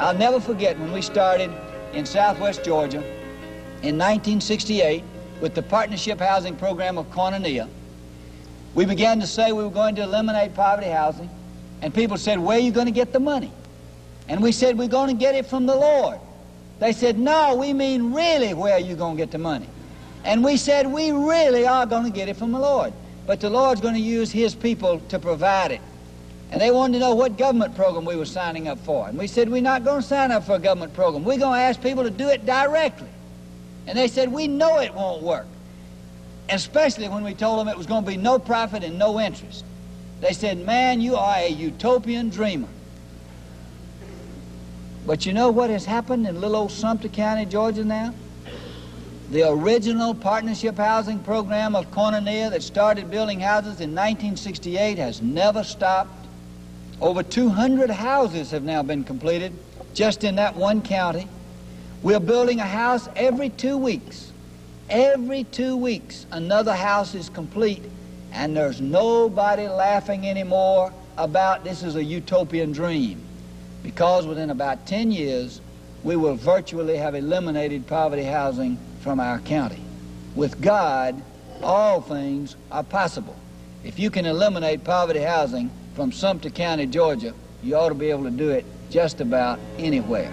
I'll never forget when we started in southwest Georgia in 1968 with the Partnership Housing Program of Koinonia. We began to say we were going to eliminate poverty housing, and people said, where are you going to get the money? And we said, we're going to get it from the Lord. They said, no, we mean really where are you going to get the money? And we said, we really are going to get it from the Lord. But the Lord's going to use his people to provide it. And they wanted to know what government program we were signing up for. And we said, we're not going to sign up for a government program. We're going to ask people to do it directly. And they said, we know it won't work. Especially when we told them it was going to be no profit and no interest. They said, man, you are a utopian dreamer. But you know what has happened in little old Sumter County, Georgia now? The original partnership housing program of Koinonia that started building houses in 1968 has never stopped. Over 200 houses have now been completed just in that one county. We're building a house every two weeks. Every two weeks, another house is complete, and there's nobody laughing anymore about this is a utopian dream. Because within about 10 years, we will virtually have eliminated poverty housing from our county. With God, all things are possible. If you can eliminate poverty housing from Sumter County, Georgia, you ought to be able to do it just about anywhere.